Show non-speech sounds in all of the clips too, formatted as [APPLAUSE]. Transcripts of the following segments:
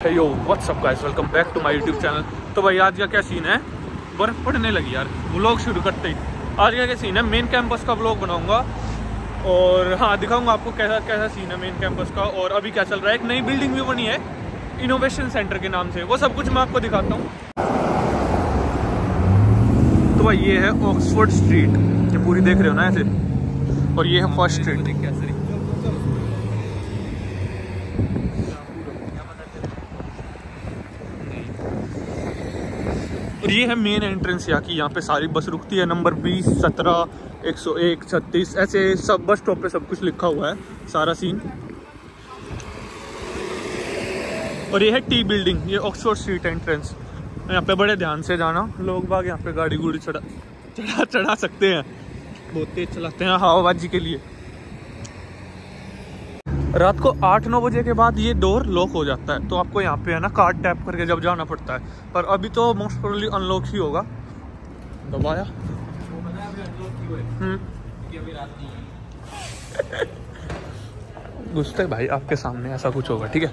Yo what's up guys welcome back to my YouTube channel तो भाई, आज का क्या सीन है? बर्फ़ पड़ने लगी यार। व्लॉग शुरू करते ही। आज का क्या सीन है? मेन कैंपस का व्लॉग बनाऊँगा। और हाँ दिखाऊँगा आपको कैसा कैसा सीन है मेन कैंपस का। और अभी क्या चल रहा है? एक नई बिल्डिंग भी बनी है। इनोवेशन सेंटर के नाम से। वो सब कुछ मैं आपको दिखाता हूँ। तो भाई, ये है ऑक्सफोर्ड स्ट्रीट ये पूरी देख रहे हो ना ऐसे? और ये है फ़र्स्ट स्ट्रीट और ये है मेन एंट्रेंस यहाँ की, यहाँ पे सारी बस रुकती है। नंबर बीस, सत्रह, एक सौ एक, छत्तीस, ऐसे सब बस स्टॉप पे सब कुछ लिखा हुआ है, सारा सीन और ये है टी बिल्डिंग ये ऑक्सफोर्ड स्ट्रीट एंट्रेंस यहाँ पे बड़े ध्यान से जाना, लोग बाग यहाँ पे गाड़ी गुड़ी चढ़ा चढ़ा चढ़ा सकते हैं। बहुत तेज चलाते हैं हवाबाजी के लिए। रात को आठ नौ बजे के बाद ये डोर लॉक हो जाता है। तो आपको यहाँ पे है ना कार्ड टैप करके जब जाना पड़ता है। पर अभी तो मोस्ट प्रोबली अनलॉक ही होगा। दबाया? हम्म। घुसते भाई, आपके सामने ऐसा कुछ होगा, ठीक है?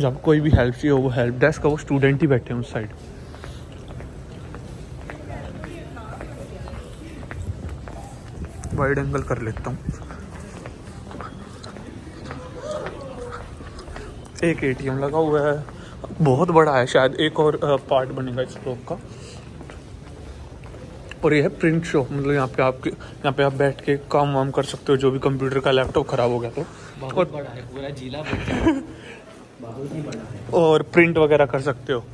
जब कोई भी हेल्प चाहिए वो हेल्प डेस्क का वो स्टूडेंट ही बैठे हैं उस साइड वाइड एंगल कर लेता हूँ। एक एटीएम लगा हुआ है। बहुत बड़ा है शायद एक और पार्ट बनेगा इस ब्लॉक का। और ये है प्रिंट शो मतलब यहाँ पे आपके यहाँ पे आप बैठ के काम वाम कर सकते हो जो भी कंप्यूटर का लैपटॉप खराब हो गया तो। और बड़ा है पूरा जिला बड़ा है। और प्रिंट वगैरह कर सकते हो।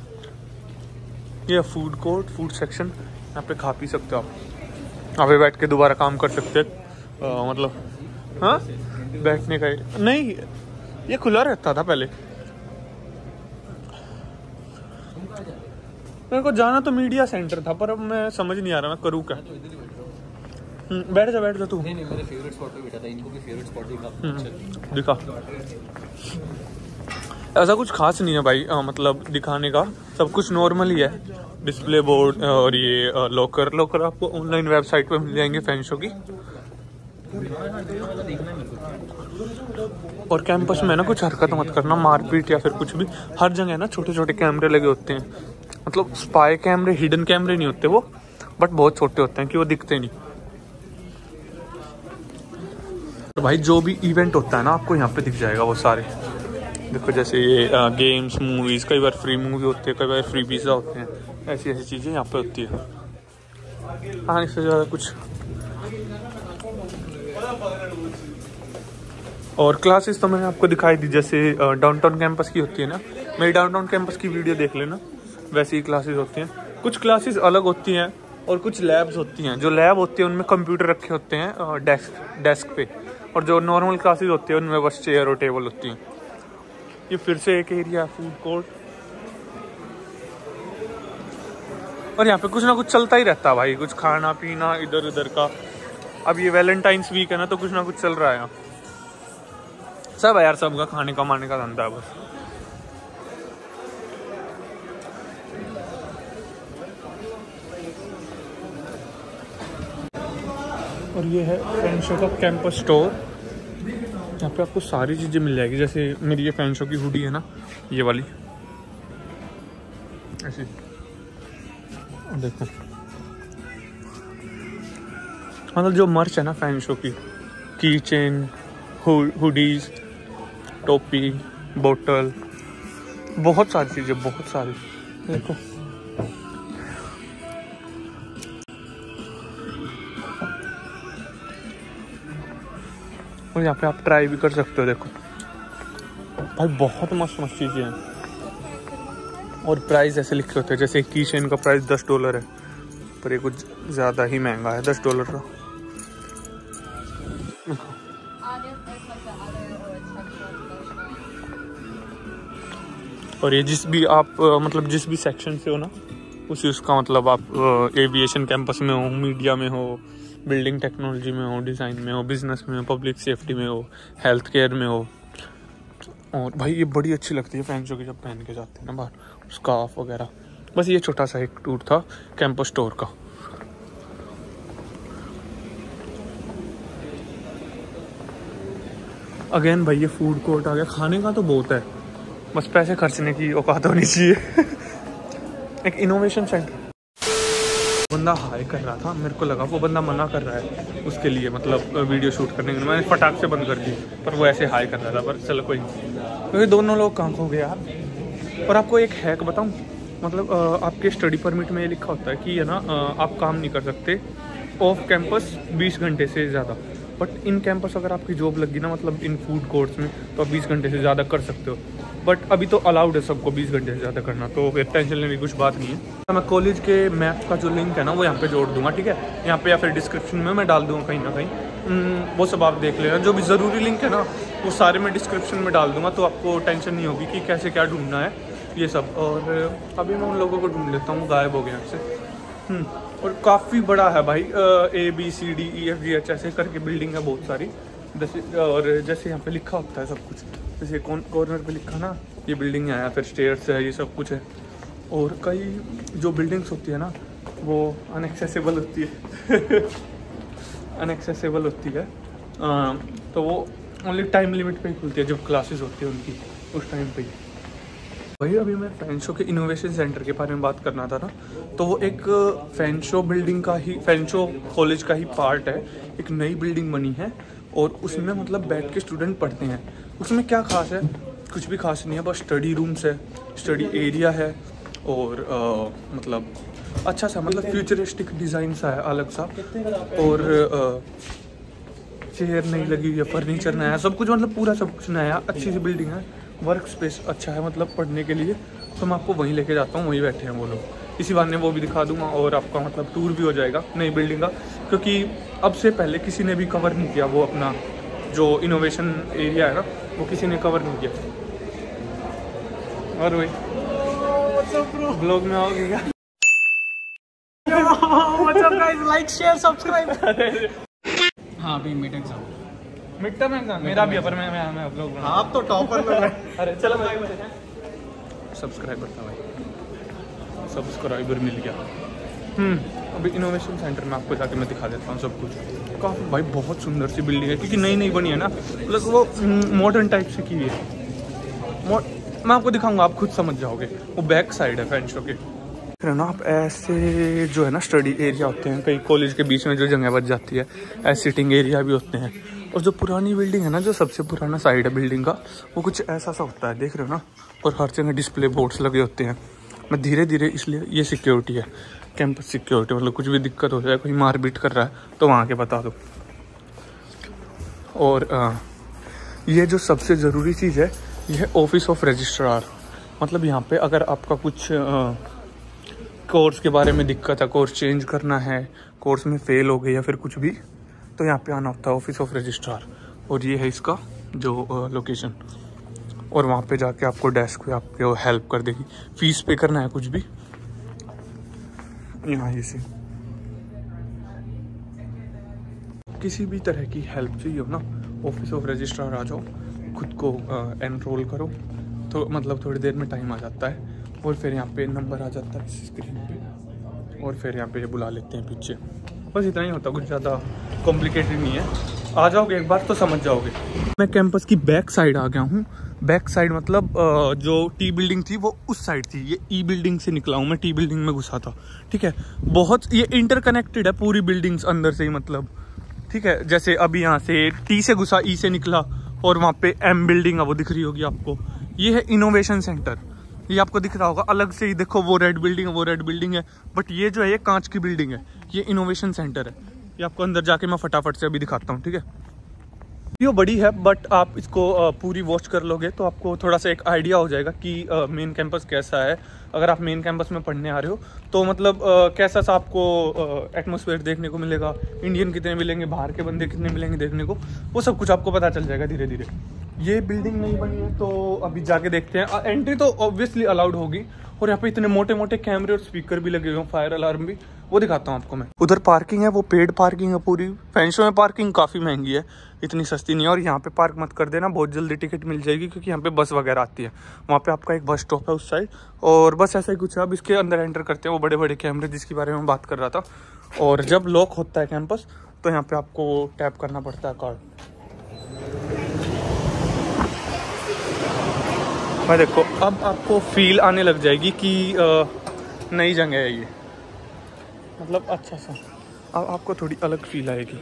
ये फ़ूड कोर्ट फ़ूड सेक्शन यहाँ पे खा पी सकते हो आप। यहाँ पे बैठ के दोबारा काम कर सकते हैं। मतलब हाँ? बैठने का नहीं ये खुला रहता था पहले। मेरे को जाना तो मीडिया सेंटर था पर अब मैं समझ नहीं आ रहा मैं करूँ क्या? हम्म, बैठ जा बैठ जा तू। नहीं नहीं मेरे फेवरेट स्पॉट पे बैठा था इनको भी फेवरेट स्पॉट दिखा। हम्म, दिखा। ऐसा कुछ खास नहीं है भाई आ, मतलब दिखाने का। सब कुछ नॉर्मल ही है। डिस्प्ले बोर्ड और ये लॉकर लॉकर आपको ऑनलाइन वेबसाइट पे मिल जाएँगे शो की। और कैंपस में ना कुछ हरकत मत करना, मारपीट या फिर कुछ भी। हर जगह ना छोटे छोटे कैमरे लगे होते हैं। मतलब स्पाई कैमरे हिडन कैमरे नहीं होते वो बट बहुत छोटे होते हैं कि वो दिखते नहीं। तो भाई जो भी इवेंट होता है ना, आपको यहाँ पे दिख जाएगा वो सारे। देखो जैसे ये गेम्स मूवीज़ कई बार फ्री मूवी होती है, कई बार फ्री पिज़्ज़ा होते हैं। ऐसी ऐसी चीज़ें यहाँ पे होती है। हाँ इससे ज़्यादा कुछ। और क्लासेस तो मैंने आपको दिखाई दी, जैसे डाउनटाउन कैंपस की होती है ना। मेरी डाउनटाउन कैंपस की वीडियो देख लेना। वैसी ही क्लासेस होती हैं। कुछ क्लासेस अलग होती हैं और कुछ लैब्स होती हैं। जो लैब होती है, उनमें कंप्यूटर रखे होते हैं डेस्क डेस्क पे। और जो नॉर्मल क्लासेस होती है, उनमें बस चेयर और टेबल होती हैं। ये फिर से एक एरिया फ़ूड कोर्ट और यहाँ पे कुछ ना कुछ चलता ही रहता भाई। कुछ खाना, पीना इधर उधर का। अब ये वैलेंटाइंस वीक है ना तो कुछ ना कुछ चल रहा है यहाँ। सब है यार, सबका खाने कमाने का धंधा है बस। और ये है फ़ैन शो का कैंपस स्टोर यहाँ पे आपको सारी चीज़ें मिल जाएगी, जैसे मेरी ये फ़ैन शो की हुडी है ना, ये वाली। ऐसी। देखो। मतलब जो मर्च है ना फ़ैन शो की की चेन हुडीज टोपी बोतल बहुत सारी चीज़ें, बहुत सारी। देखो। और यहाँ पे आप ट्राई भी कर सकते हो, देखो। भाई, बहुत मस्त मस्त चीज़ें हैं। और प्राइस ऐसे लिखे होते हैं, जैसे की चेन का प्राइस दस डॉलर है, पर ये कुछ ज़्यादा ही महँगा है, दस डॉलर का। और ये जिस भी आप मतलब जिस भी सेक्शन से हो ना, उसी उसका मतलब आप एविएशन कैंपस में हो मीडिया में हो बिल्डिंग टेक्नोलॉजी में हो डिज़ाइन में हो बिज़नेस में हो पब्लिक सेफ्टी में हो हेल्थ केयर में हो। और भाई ये बड़ी अच्छी लगती है फैंसों की जब पहन के जाते हैं ना बाहर। स्काफ वगैरह। बस ये छोटा सा एक टूर था, कैंपस स्टोर का। अगेन भाई ये फ़ूड कोर्ट आ गया। खाने का तो बहुत है। बस पैसे खर्चने की औकात होनी चाहिए। [LAUGHS] एक इनोवेशन सेंटर बंदा हाई कर रहा था, मेरे को लगा वो बंदा मना कर रहा है उसके लिए मतलब वीडियो शूट करने के लिए। मैंने फटाक से बंद कर दी, पर वो ऐसे हाई कर रहा था, पर चलो कोई क्योंकि दोनों लोग कहाँ खो गए यार। और आपको एक हैक बताऊँ? मतलब आपके स्टडी परमिट में ये लिखा होता है कि, है ना आप काम नहीं कर सकते ऑफ़ कैंपस 20 घंटे से ज़्यादा। बट इन कैंपस अगर आपकी जॉब लगी ना मतलब इन फ़ूड कोर्ट्स में तो आप 20 घंटे से ज़्यादा कर सकते हो। बट अभी तो अलाउड है सबको 20 घंटे से ज़्यादा करना तो फिर टेंशन लेने की कुछ बात नहीं है। मैं कॉलेज के मैप का जो लिंक है ना वो यहाँ पे जोड़ दूँगा ठीक है? यहाँ पे या फिर डिस्क्रिप्शन में मैं डाल दूँगा कहीं ना कहीं। हम्म, वो सब आप देख लेना। जो भी ज़रूरी लिंक है ना वो सारे मैं डिस्क्रिप्शन में डाल दूँगा तो आपको टेंशन नहीं होगी कि कैसे क्या ढूंढना है ये सब। और अभी मैं उन लोगों को ढूंढ लेता हूँ गायब हो गया से हम्म, और काफ़ी बड़ा है भाई A B C D E F G H ऐसे करके बिल्डिंग है बहुत सारी। जैसे और जैसे यहाँ पे लिखा होता है सब कुछ। जैसे कौन कॉर्नर पे लिखा ना ये बिल्डिंग है या फिर स्टेयर्स है ये सब कुछ है। और कई जो बिल्डिंग्स होती है ना वो अनएक्सेसिबल होती है। [LAUGHS] अनएक्सेसिबल होती है। अ, तो वो ओनली टाइम लिमिट पे ही खुलती है जब क्लासेस होती है उनकी उस टाइम पे ही। अभी मैं फ़ैन शो के इनोवेशन सेंटर के बारे में बात करना था ना तो वो एक फ़ैन शो बिल्डिंग का ही फ़ैन शो कॉलेज का ही पार्ट है। एक नई बिल्डिंग बनी है और उसमें मतलब बैठ के स्टूडेंट पढ़ते हैं। उसमें क्या खास है? कुछ भी खास नहीं है बस स्टडी रूम्स है स्टडी एरिया है और अ, मतलब अच्छा सा मतलब फ्यूचरिस्टिक डिज़ाइन सा है अलग सा। और चेयर नहीं लगी हुई है फर्नीचर नया है सब कुछ मतलब पूरा सब कुछ नया अच्छी सी बिल्डिंग है। वर्क स्पेस अच्छा है मतलब पढ़ने के लिए। तो मैं आपको वहीं लेके जाता हूँ वहीं बैठे हैं वो लोग। इसी बार बहाने वो भी दिखा दूँगा और आपका मतलब टूर भी हो जाएगा नई बिल्डिंग का क्योंकि अब से पहले किसी ने भी कवर नहीं किया वो अपना जो इनोवेशन एरिया है ना वो किसी ने कवर नहीं किया। और वही। ब्लॉग में आओगे क्या? share, subscribe. हाँ अभी mid exam mid term exam मेरा भी है पर मैं मैं आप तो टॉपर लोग अरे चलो सब्सक्राइबर था भाई। सब्सक्राइबर मिल गया। अभी इनोवेशन सेंटर में आपको जाके मैं दिखा देता हूँ सब कुछ। काफ़ी भाई, बहुत सुंदर सी बिल्डिंग है, क्योंकि नई नई बनी है ना। मतलब वो मॉडर्न टाइप से की है। मैं आपको दिखाऊँगा, आप खुद समझ जाओगे। वो बैक साइड है शो के ना आप ऐसे जो है ना स्टडी एरिया होते हैं, कई कॉलेज के बीच में जो जगह बच जाती है, ऐसे सिटिंग एरिया भी होते हैं। और जो पुरानी बिल्डिंग है ना, जो सबसे पुराना साइड है बिल्डिंग का, वो कुछ ऐसा सा होता है, देख रहे हो ना? और हर जगह डिस्प्ले बोर्ड्स लगे होते हैं। मैं धीरे धीरे इसलिए ये सिक्योरिटी है। कैंपस सिक्योरिटी मतलब कुछ भी दिक्कत हो जाए कोई मारपीट कर रहा है तो वहाँ के बता दो। और अ, ये जो सबसे ज़रूरी चीज़ है ये है ऑफ़िस ऑफ़ रजिस्ट्रार मतलब यहाँ पे अगर आपका कुछ कोर्स के बारे में दिक्कत है कोर्स चेंज करना है कोर्स में फेल हो गए या फिर कुछ भी तो यहाँ पे आना होता है ऑफ़िस ऑफ़ रजिस्ट्रार और ये है इसका जो लोकेशन और वहाँ पे जाके आपको डेस्क पे आपको हेल्प कर देगी। फ़ीस पे करना है कुछ भी यहाँ ये से। किसी भी तरह की हेल्प चाहिए हो ना ऑफ़िस ऑफ़ रजिस्ट्रार आ जाओ, खुद को एनरोल करो तो मतलब थोड़ी देर में टाइम आ जाता है, और फिर यहाँ पे नंबर आ जाता है स्क्रीन पे, और फिर यहाँ पे बुला लेते हैं पीछे। बस इतना ही होता, कुछ ज़्यादा कॉम्प्लिकेटेड नहीं है। आ जाओगे एक बार तो समझ जाओगे। मैं कैंपस की बैक साइड आ गया हूँ बैक साइड मतलब जो टी बिल्डिंग थी, वो उस साइड थी। ये ई बिल्डिंग से निकला हूँ मैं, टी बिल्डिंग में घुसा था। ठीक है? बहुत, ये इंटरकनेक्टेड है पूरी बिल्डिंग्स अंदर से ही मतलब। ठीक है? जैसे अभी यहाँ से टी से घुसा ई से निकला, और वहाँ पे एम बिल्डिंग है, वो दिख रही होगी आपको। ये है इनोवेशन सेंटर ये आपको दिख रहा होगा, अलग से ही देखो, वो रेड बिल्डिंग है, वो रेड बिल्डिंग है। बट ये जो है, ये कांच की बिल्डिंग है। ये इनोवेशन सेंटर है। ये आपको अंदर जाके मैं फटाफट से अभी दिखाता हूँ, ठीक है? वीडियो बड़ी है बट आप इसको पूरी वॉच कर लोगे तो आपको थोड़ा सा एक आइडिया हो जाएगा कि मेन कैंपस कैसा है। अगर आप मेन कैंपस में पढ़ने आ रहे हो तो मतलब कैसा सा आपको एटमोसफेयर देखने को मिलेगा इंडियन कितने मिलेंगे, बाहर के बंदे कितने मिलेंगे देखने को, वो सब कुछ आपको पता चल जाएगा धीरे धीरे ये बिल्डिंग नहीं बनी है तो अभी जाके देखते हैं। एंट्री तो ऑब्वियसली अलाउड होगी और यहाँ पे इतने मोटे मोटे कैमरे और स्पीकर भी लगे हुए हैं फायर अलार्म भी। वो दिखाता हूँ आपको मैं। उधर पार्किंग है, वो पेड पार्किंग है पूरी। फैंशो में पार्किंग काफ़ी महँगी है, इतनी सस्ती नहीं है। और यहाँ पे पार्क मत कर देना, बहुत जल्दी टिकट मिल जाएगी, क्योंकि यहाँ पे बस वगैरह आती है। वहाँ पे आपका एक बस स्टॉप है उस साइड और बस ऐसा ही कुछ है, अब इसके अंदर एंटर करते हैं वो बड़े बड़े कैमरे जिसके बारे में बात कर रहा था। और जब लॉक होता है कैंपस तो यहाँ पे आपको टैप करना पड़ता है कार्ड भाई देखो, अब आपको फील आने लग जाएगी कि नई जगह है ये। मतलब अच्छा सा। अब आपको थोड़ी अलग फील आएगी।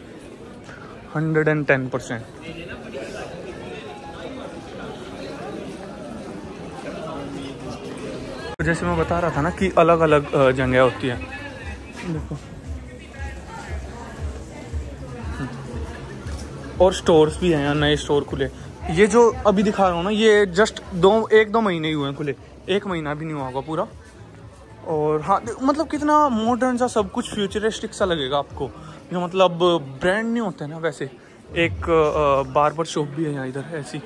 हंड्रेड एंड टेन परसेंट जैसे मैं बता रहा था ना कि अलग अलग जगह होती है। देखो। और स्टोर्स भी हैं, नए स्टोर खुले। ये जो अभी दिखा रहा हूँ ना, ये जस्ट दो, एक दो महीने ही हुए हैं खुले। एक महीना भी नहीं हुआ होगा पूरा। और हाँ मतलब कितना मॉडर्न सा सब कुछ फ्यूचरिस्टिक सा लगेगा आपको। जो मतलब ब्रांड नहीं होते ना वैसे। एक बार्बर शॉप भी है यहाँ इधर, ऐसी।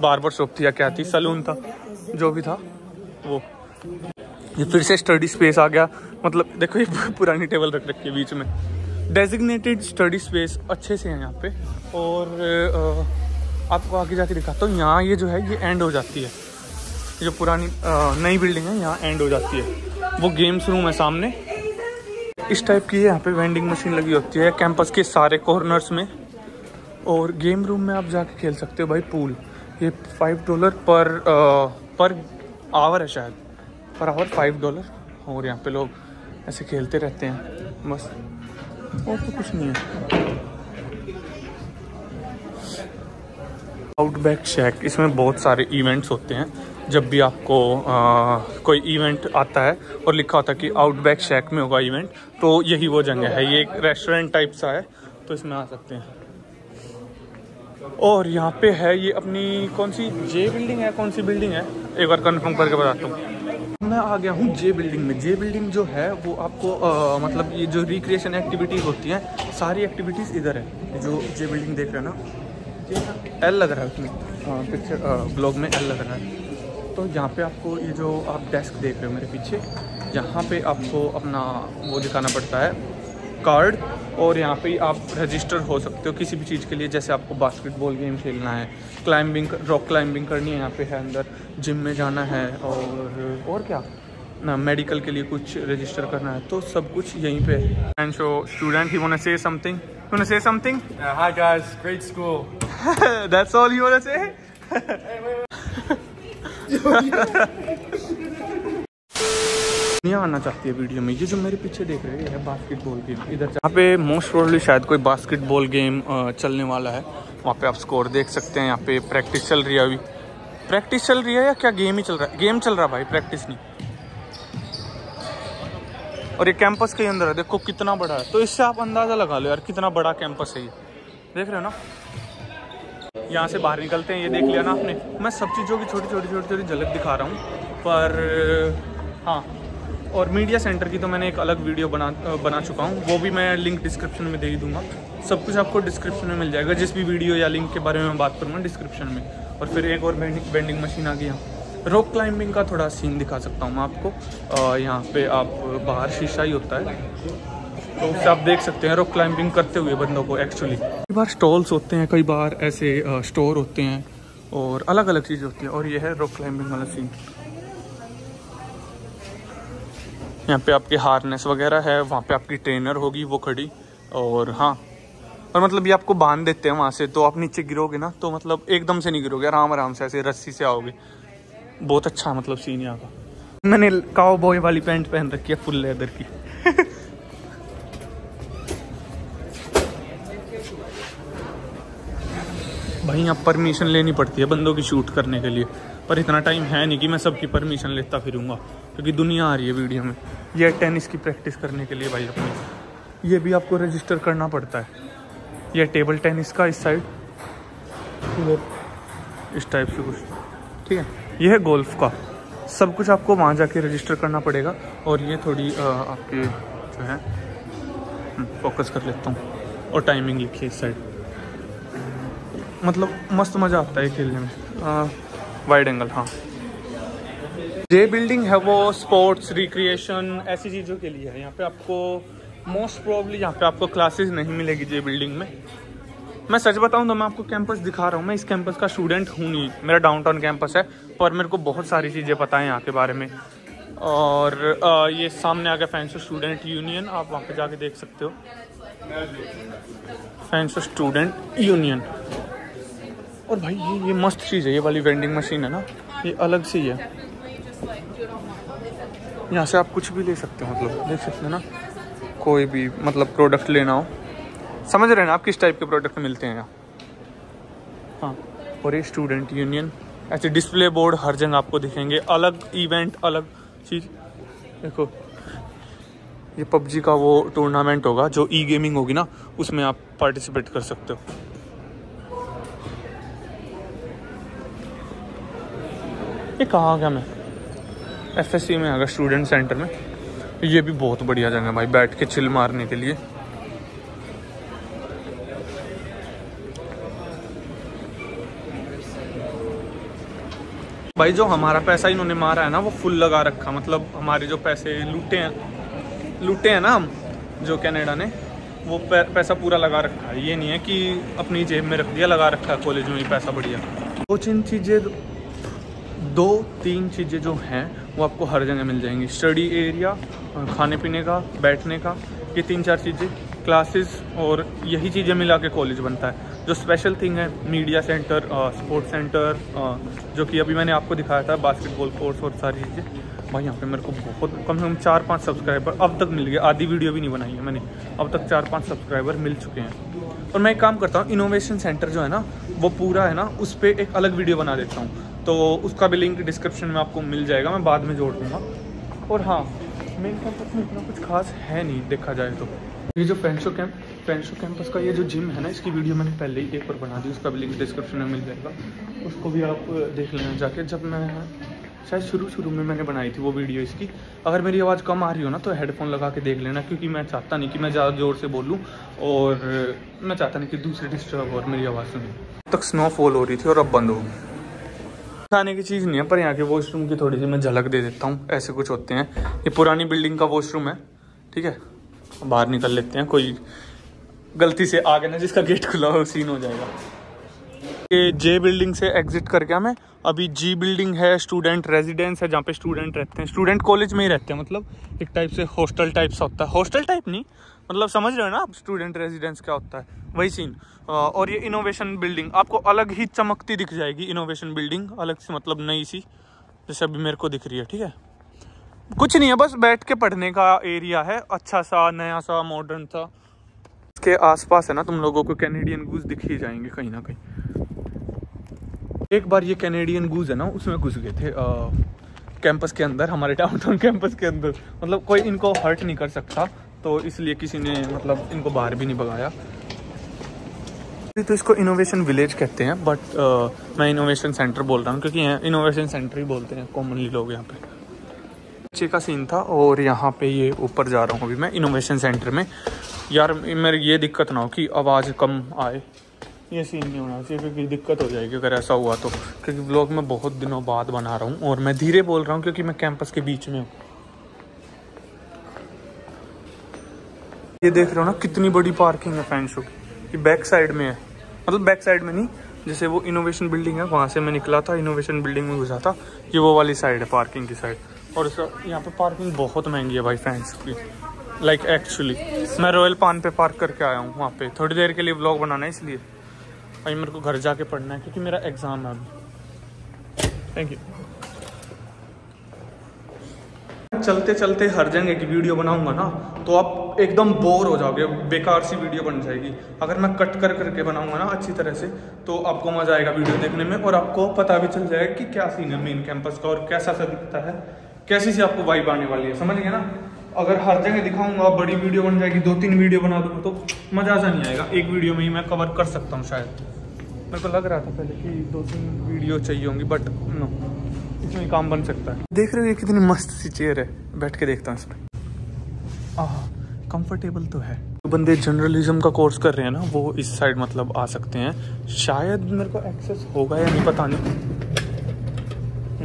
बार्बर शॉप थी या क्या थी सलून था, जो भी था, वो। ये फिर से स्टडी स्पेस आ गया। मतलब देखो, ये पुरानी टेबल रख रखी है बीच में। डेजिग्नेटेड स्टडी स्पेस अच्छे से है यहाँ पे। और आपको आगे जाके दिखाता हूँ। यहाँ ये जो है ये एंड हो जाती है। जो पुरानी नई बिल्डिंग है यहाँ एंड हो जाती है। वो गेम्स रूम है सामने। इस टाइप की यहाँ पे वेंडिंग मशीन लगी होती है कैंपस के सारे कॉर्नर्स में। और गेम रूम में आप जाके खेल सकते हो भाई पूल ये फाइव डॉलर पर आ, पर आवर है शायद। पर आवर फाइव डॉलर और यहाँ पे लोग ऐसे खेलते रहते हैं। बस और तो कुछ नहीं है। आउटबैक शेक इसमें बहुत सारे इवेंट्स होते हैं। जब भी आपको आ, कोई इवेंट आता है और लिखा होता है कि आउटबैक शेक में होगा इवेंट तो यही वो जगह है। ये एक रेस्टोरेंट टाइप सा है तो इसमें आ सकते हैं। और यहाँ पे है ये अपनी कौन सी? जे बिल्डिंग है कौन सी बिल्डिंग है? एक बार कन्फर्म करके बताता हूँ। मैं आ गया हूँ जे बिल्डिंग में। जे बिल्डिंग जो है वो आपको आ, मतलब ये जो रिक्रिएशन एक्टिविटीज़ होती हैं सारी एक्टिविटीज़ इधर है। जो जे बिल्डिंग देख रहे हैं ना एल लग रहा है उसमें। पिक्चर ब्लॉग में एल लग रहा है। तो यहाँ पे आपको ये जो आप डेस्क देख रहे हो मेरे पीछे, यहाँ पे आपको अपना वो दिखाना पड़ता है कार्ड और यहाँ पे आप रजिस्टर हो सकते हो किसी भी चीज़ के लिए। जैसे आपको बास्केटबॉल गेम खेलना है क्लाइंबिंग रॉक क्लाइंबिंग करनी है यहाँ पे, है अंदर। जिम में जाना है और और क्या? ना मेडिकल के लिए कुछ रजिस्टर करना है। तो सब कुछ यहीं पे। है and show student he want say something you want to say something? Uh, hi guys. Great school. [LAUGHS] That's all you want to say? hey, wait, wait. दुनिया आना चाहती है वीडियो में। ये जो मेरे पीछे देख रहे हैं बास्केटबॉल गेम इधर यहाँ पे मोस्ट प्रोबली शायद कोई बास्केटबॉल गेम चलने वाला है। वहाँ पे आप स्कोर देख सकते हैं। यहाँ पे प्रैक्टिस चल रही है अभी। प्रैक्टिस चल रही है या क्या गेम ही चल रहा है? गेम चल रहा है भाई प्रैक्टिस नहीं। और ये कैंपस के अंदर है। देखो कितना बड़ा है। तो इससे आप अंदाज़ा लगा लो यार, कितना बड़ा कैंपस है ये। देख रहे हो ना? यहाँ से बाहर निकलते हैं, ये देख लिया ना आपने। मैं सब चीज़ों की छोटी छोटी छोटी छोटी झलक दिखा रहा हूँ। पर हाँ। और मीडिया सेंटर की तो मैंने एक अलग वीडियो बना बना चुका हूँ। वो भी मैं लिंक डिस्क्रिप्शन में दे ही दूँगा। सब कुछ आपको डिस्क्रिप्शन में मिल जाएगा। जिस भी वीडियो या लिंक के बारे में मैं बात करूँगा डिस्क्रिप्शन में। और फिर एक और बेंडिंग मशीन आ गई यहाँ। रॉक क्लाइंबिंग का थोड़ा सीन दिखा सकता हूँ मैं आपको। यहाँ पे आप, बाहर शीशा ही होता है। तो उससे आप देख सकते हैं रॉक क्लाइंबिंग करते हुए बंदों को एक्चुअली कई बार स्टॉल्स होते हैं, कई बार ऐसे स्टोर होते हैं और अलग अलग चीज़ होती है। और ये है रॉक क्लाइंबिंग वाला सीन यहाँ पे आपके हारनेस वगैरह है, वहाँ पे आपकी ट्रेनर होगी, वो खड़ी। और हाँ और मतलब ये आपको बाँध देते हैं वहाँ से। तो आप नीचे गिरोगे ना तो मतलब एकदम से नहीं गिरोगे आराम आराम से ऐसे रस्सी से आओगे। बहुत अच्छा मतलब सीन यहाँ का। मैंने काओ बॉय वाली पैंट पहन रखी है फुल लेदर की। भाई, यहाँ परमिशन लेनी पड़ती है बंदों की शूट करने के लिए। पर इतना टाइम है नहीं कि मैं सबकी परमिशन लेता फिरूँगा, क्योंकि दुनिया आ रही है वीडियो में। ये टेनिस की प्रैक्टिस करने के लिए भाई अपनी। ये भी आपको रजिस्टर करना पड़ता है। ये टेबल टेनिस का इस साइड इस टाइप से कुछ। ठीक है? ये है गोल्फ का। सब कुछ आपको वहाँ जाके रजिस्टर करना पड़ेगा और ये थोड़ी आ, आपके जो है फोकस हम्म, कर लेता हूँ और टाइमिंग लिखी इस साइड मतलब मस्त मज़ा आता है खेलने में। वाइड एंगल हाँ। ये बिल्डिंग है वो स्पोर्ट्स रिक्रिएशन ऐसी चीज़ों के लिए है। यहाँ पे आपको मोस्ट प्रॉब्ली यहाँ पे आपको क्लासेस नहीं मिलेगी जे बिल्डिंग में। मैं सच बताऊँ तो मैं आपको कैंपस दिखा रहा हूँ। मैं इस कैंपस का स्टूडेंट हूँ नहीं। मेरा डाउनटाउन कैंपस है। पर मेरे को बहुत सारी चीज़ें पता है यहाँ के बारे में। और आ, ये सामने आ गया फैंसो स्टूडेंट यूनियन आप वहाँ पे जाके देख सकते हो। फैंसो स्टूडेंट यूनियन और भाई ये ये मस्त चीज़ है ये वाली वेंडिंग मशीन है ना। ये अलग सी है। यहाँ से आप कुछ भी ले सकते हो मतलब देख सकते हो ना। कोई भी मतलब प्रोडक्ट लेना हो। समझ रहे हैं ना आप किस टाइप के प्रोडक्ट मिलते हैं यहाँ? हाँ और ये स्टूडेंट यूनियन ऐसे डिस्प्ले बोर्ड हर जगह आपको दिखेंगे। अलग इवेंट अलग चीज़। देखो, ये पबजी का वो टूर्नामेंट होगा, जो ई गेमिंग होगी ना, उसमें आप पार्टिसिपेट कर सकते हो। ये कहाँ आ गया मैं? एफ़ में आ गया स्टूडेंट सेंटर में। ये भी बहुत बढ़िया जगह है भाई, बैठ के चिल मारने के लिए। भाई, जो हमारा पैसा इन्होंने मारा है ना, वो फुल लगा रखा। मतलब हमारे जो पैसे लूटे हैं लूटे हैं ना हम, जो कनाडा ने, वो पैसा पूरा लगा रखा है। ये नहीं है कि अपनी जेब में रख दिया, लगा रखा है कॉलेज में ही पैसा बढ़िया। दो तीन चीज़ें, दो तीन चीज़ें जो हैं, वो आपको हर जगह मिल जाएँगी। स्टडी एरिया खाने पीने का, बैठने का, ये तीन चार चीज़ें क्लासेस और यही चीज़ें मिला के कॉलेज बनता है। जो स्पेशल थिंग है मीडिया सेंटर स्पोर्ट्स सेंटर जो कि अभी मैंने आपको दिखाया था बास्केटबॉल कोर्स और सारी चीज़ें। भाई, यहाँ पे मेरे को बहुत कम से कम चार पाँच सब्सक्राइबर अब तक मिल गए। आधी वीडियो भी नहीं बनाई है मैंने। अब तक चार पाँच सब्सक्राइबर मिल चुके हैं। और मैं एक काम करता हूँ इनोवेशन सेंटर जो है ना, वो पूरा है ना, उस पर एक अलग वीडियो बना देता हूँ। तो उसका भी लिंक डिस्क्रिप्शन में आपको मिल जाएगा, मैं बाद में जोड़ दूँगा। और हाँ मेन कैंपस में इतना कुछ खास है नहीं, देखा जाए तो। ये जो फ्रेंशो कैंप फ्रेंशो कैंपस का ये जो जिम है ना, इसकी वीडियो मैंने पहले ही एक बार बना दी, उसका भी लिंक डिस्क्रिप्शन में मिल जाएगा। उसको भी आप देख लेना जाके। जब मैं, शायद शुरू शुरू में मैंने बनाई थी वो वीडियो इसकी। अगर मेरी आवाज़ कम आ रही हो ना तो हेडफोन लगा के देख लेना, क्योंकि मैं चाहता नहीं कि मैं ज़्यादा ज़ोर से बोलूँ और, मैं चाहता नहीं कि दूसरे डिस्टर्ब और मेरी आवाज़ सुनी। तक स्नोफॉल हो रही थी और अब बंद हो खाने की चीज़ नहीं है, पर यहाँ के वॉशरूम की थोड़ी सी मैं झलक दे देता हूँ। ऐसे कुछ होते हैं। ये पुरानी बिल्डिंग का वॉशरूम है, ठीक है? बाहर निकल लेते हैं, कोई गलती से आ गया ना जिसका गेट खुला हो सीन हो जाएगा। ये जे बिल्डिंग से एग्जिट करके हमें अभी जी बिल्डिंग है स्टूडेंट रेजिडेंस है, जहाँ पे स्टूडेंट रहते हैं। स्टूडेंट कॉलेज में ही रहते हैं मतलब एक टाइप से हॉस्टल टाइप सा होता है। हॉस्टल टाइप नहीं मतलब समझ रहे हो ना आप? स्टूडेंट रेजिडेंस क्या होता है? वही सीन और ये इनोवेशन बिल्डिंग आपको अलग ही चमकती दिख जाएगी इनोवेशन बिल्डिंग अलग से मतलब नई सी, जैसे अभी मेरे को दिख रही है, ठीक है? कुछ नहीं है बस बैठ के पढ़ने का एरिया है। अच्छा सा नया सा मॉडर्न सा। इसके आसपास है ना तुम लोगों को कैनेडियन गूज दिख ही जाएँगे कहीं ना कहीं। एक बार ये कैनेडियन गूज है ना उसमें घुस गए थे आ, कैंपस के अंदर हमारे डाउनटाउन कैंपस के अंदर। मतलब कोई इनको हर्ट नहीं कर सकता तो इसलिए किसी ने मतलब इनको बाहर भी नहीं भगाया। तो इसको इनोवेशन विलेज कहते हैं बट uh, मैं इनोवेशन सेंटर बोल रहा हूँ क्योंकि इनोवेशन सेंटर ही बोलते हैं कॉमनली लोग यहाँ पे। अच्छे का सीन था और यहाँ पे ये ऊपर जा रहा हूँ अभी मैं इनोवेशन सेंटर में। यार, मेरी ये दिक्कत ना हो कि आवाज़ कम आए। ये सीन नहीं होना चाहिए, क्योंकि दिक्कत हो जाएगी अगर ऐसा हुआ तो। क्योंकि ब्लॉग मैं बहुत दिनों बाद बना रहा हूँ और मैं धीरे बोल रहा हूँ क्योंकि मैं कैंपस के बीच में हूँ। ये देख रहे हो ना, कितनी बड़ी पार्किंग है शो की। बैक साइड में है। मतलब बैक साइड में नहीं, जैसे वो इनोवेशन बिल्डिंग है, वहाँ से मैं निकला था इनोवेशन बिल्डिंग में घुसा था। ये वो वाली साइड है पार्किंग की साइड और इसका यहाँ पे पार्किंग बहुत महँगी है भाई फ्रेंड्स की। लाइक like एक्चुअली मैं रॉयल पान पे पार्क करके आया हूँ वहाँ पे। थोड़ी देर के लिए ब्लॉग बनाना है इसलिए। भाई मेरे को घर जाके पढ़ना है क्योंकि मेरा एग्ज़ाम है अभी। थैंक यू चलते चलते हर जगह की वीडियो बनाऊँगा ना तो आप एकदम बोर हो जाओगे। बेकार सी वीडियो बन जाएगी। अगर मैं कट कर करके बनाऊँगा ना अच्छी तरह से तो आपको मज़ा आएगा वीडियो देखने में। और आपको पता भी चल जाएगा कि क्या सीन है मेन कैंपस का और कैसा सा दिखता है। कैसी सी आपको वाइब आने वाली है समझ गए ना? अगर हर जगह दिखाऊँगा बड़ी वीडियो बन जाएगी दो तीन वीडियो बना दूँगा तो मज़ा सा नहीं आएगा। एक वीडियो में ही मैं कवर कर सकता हूँ शायद। मेरे को लग रहा था पहले कि दो तीन वीडियो चाहिए होंगी बट नो इसमें काम बन सकता है। देख रहे हो कितनी मस्त सी चेयर है। बैठ के देखता हूँ इसमें आह कंफर्टेबल तो है। जो बंदे जर्नलिज्म का कोर्स कर रहे हैं ना वो इस साइड मतलब आ सकते हैं। शायद मेरे को एक्सेस होगा या नहीं पता नहीं।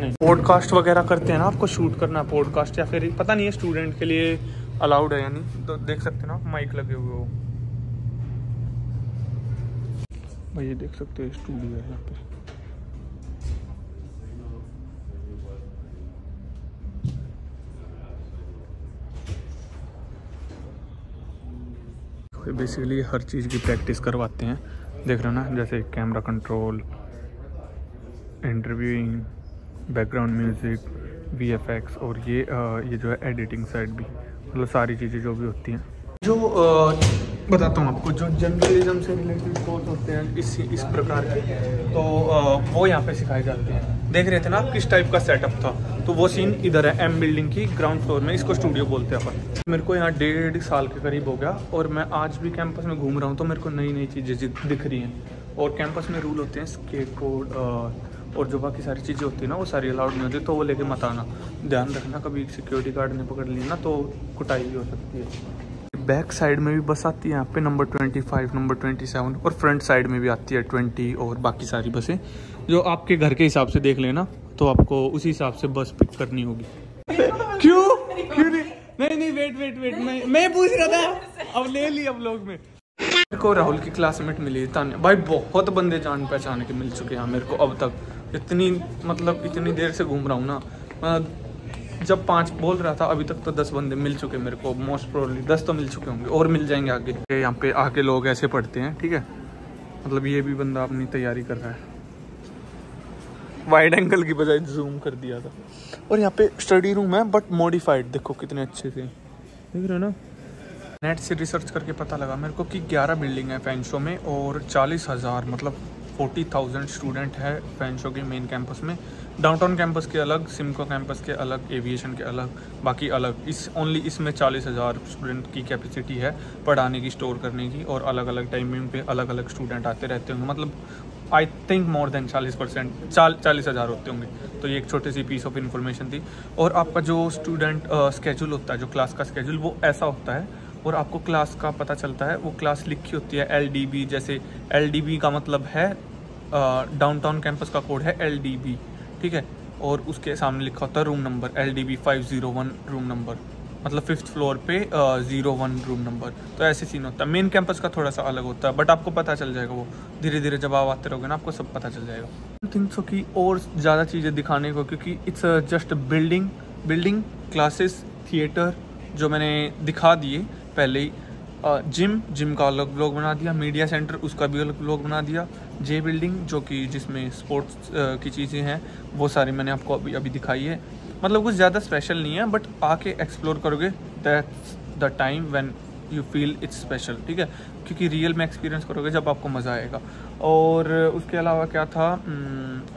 पॉडकास्ट वगैरह करते हैं ना, आपको शूट करना पॉडकास्ट या फिर पता नहीं है स्टूडेंट के लिए अलाउड है यानी तो देख सकते ना माइक लगे हुए हो। भाई ये देख सकते हो स्टूडियो है यहाँ पे। बेसिकली हर चीज़ की प्रैक्टिस करवाते हैं। देख रहे हो ना, जैसे camera control interviewing background music VFX और ये ये जो है एडिटिंग साइड भी मतलब सारी चीज़ें जो भी होती हैं। जो बताता हूँ आपको, जो जर्नलिज्म से रिलेटेड कोर्स होते हैं, इस इस प्रकार के तो वो यहाँ पे सिखाए जाते हैं। देख रहे थे ना आप, किस टाइप का सेटअप था? तो वो सीन इधर है एम बिल्डिंग की ग्राउंड फ्लोर में, इसको स्टूडियो बोलते हैं अपन। मेरे को यहाँ डेढ़ साल के करीब हो गया, और मैं आज भी कैंपस में घूम रहा हूँ तो मेरे को नई नई चीज़ें दिख रही हैं। और कैंपस में रूल होते हैं स्केट कोड और जो बाकी सारी चीज़ें होती है ना, वो सारी अलाउड नहीं होती तो वो लेके मत आना। ध्यान रखना, कभी सिक्योरिटी गार्ड ने पकड़ ली ना तो कुटाई भी हो सकती है। बैक साइड में भी बस आती है यहाँ पे number twenty five number twenty seven और फ्रंट साइड में भी आती है ट्वेंटी और बाकी सारी बसें। जो आपके घर के हिसाब से देख लेना तो आपको उसी हिसाब से बस पिक करनी होगी। क्यों? क्यों नहीं? नहीं नहीं वेट वेट वेट मैं मैं पूछ रहा था। अब ले ली अब लोग में। मेरे को राहुल की क्लासमेट मिली, तान्या। भाई, बहुत बंदे जान पहचान के मिल चुके हैं मेरे को अब तक। इतनी मतलब इतनी देर से घूम रहा हूँ ना। जब पाँच बोल रहा था, अभी तक तो दस बंदे मिल चुके मेरे को मोस्ट प्रोबली दस तो मिल चुके होंगे, और मिल जाएँगे आगे। यहाँ पे आके लोग ऐसे पढ़ते हैं, ठीक है? मतलब ये भी बंदा अपनी तैयारी कर रहा है। वाइड एंगल की बजाय जूम कर दिया था। और यहाँ पे स्टडी रूम है बट मॉडिफाइड देखो कितने अच्छे से। देख रहे हो ना? नेट से रिसर्च करके पता लगा मेरे को कि 11 बिल्डिंग है फ़ैन शो में, और चालीस हज़ार मतलब फोर्टी थाउज़ेंड स्टूडेंट है फ़ैन शो के मेन कैंपस में। डाउनटाउन कैंपस के अलग सिमको कैंपस के अलग एविएशन के अलग, बाकी अलग। इस ओनली इसमें चालीस हज़ार स्टूडेंट की कैपेसिटी है पढ़ाने की स्टोर करने की और अलग अलग टाइमिंग पे अलग अलग स्टूडेंट आते रहते होंगे। मतलब आई थिंक मोर देन चालीस परसेंट, चाल, चालीस हज़ार होते होंगे। तो ये एक छोटी सी पीस ऑफ़ इन्फॉर्मेशन थी। और आपका जो स्टूडेंट स्केजूल होता है, जो क्लास का स्केजूल वो ऐसा होता है और आपको क्लास का पता चलता है, वो क्लास लिखी होती है LDB जैसे LDB का मतलब है डाउनटाउन कैंपस का कोड है LDB ठीक है? और उसके सामने लिखा होता है room number L D B five zero one room number मतलब फिफ्थ फ्लोर पे ज़ीरो वन रूम नंबर तो ऐसे सीन होता है। मेन कैंपस का थोड़ा सा अलग होता है बट आपको पता चल जाएगा वो। धीरे धीरे जब आप आते रहोगे ना, आपको सब पता चल जाएगा। थिंक सो कि और ज़्यादा चीज़ें दिखाने को, क्योंकि it's just building building classes theatre जो मैंने दिखा दिए पहले ही जिम जिम का अलग ब्लॉग बना दिया मीडिया सेंटर उसका भी अलग ब्लॉग बना दिया जे बिल्डिंग जो कि जिसमें स्पोर्ट्स की चीज़ें हैं, वो सारी मैंने आपको अभी अभी दिखाई है। मतलब कुछ ज़्यादा स्पेशल नहीं है बट आके एक्सप्लोर करोगे that's the time when you feel it's special ठीक है? क्योंकि रियल में एक्सपीरियंस करोगे जब आपको मज़ा आएगा। और उसके अलावा क्या था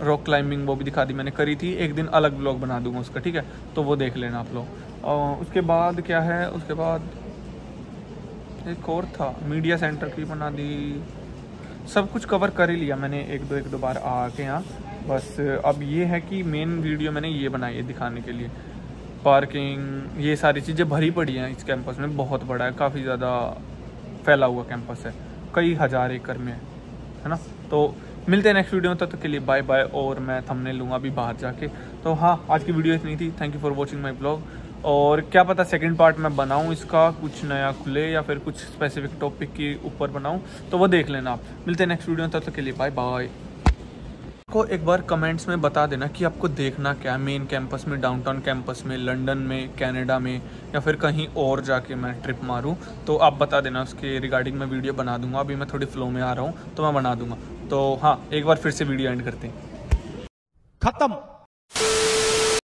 रॉक क्लाइंबिंग वो भी दिखा दी मैंने करी थी, एक दिन अलग ब्लॉग बना दूँगा उसका, ठीक है? तो वो देख लेना आप लोग। उसके बाद क्या है, उसके बाद एक और था मीडिया सेंटर की बना दी। सब कुछ कवर कर ही लिया मैंने, एक दो एक दो बार आके यहाँ। बस अब ये है कि मेन वीडियो मैंने ये बनाई है दिखाने के लिए। पार्किंग ये सारी चीज़ें भरी पड़ी हैं इस कैंपस में, बहुत बड़ा है, काफ़ी ज़्यादा फैला हुआ कैंपस है, कई हज़ार एकड़ में, है ना? तो मिलते हैं नेक्स्ट वीडियो में, तब तक के लिए बाय बाय और मैं थंबनेल लूँगा अभी बाहर जाके। तो हाँ आज की वीडियो इतनी थी thank you for watching my blog और क्या पता सेकंड पार्ट में बनाऊँ इसका, कुछ नया खुले या फिर कुछ स्पेसिफिक टॉपिक के ऊपर बनाऊँ तो वो देख लेना आप। मिलते हैं नेक्स्ट वीडियो तब तक के लिए बाय बाय को एक बार कमेंट्स में बता देना कि आपको देखना क्या है मेन कैंपस में डाउनटाउन कैंपस में लंदन में कनाडा में, या फिर कहीं और जाके मैं ट्रिप मारूं। तो आप बता देना उसके रिगार्डिंग मैं वीडियो बना दूँगा। अभी मैं थोड़ी फ्लो में आ रहा हूँ तो मैं बना दूँगा। तो हाँ एक बार फिर से वीडियो एंड करते हैं। खत्म।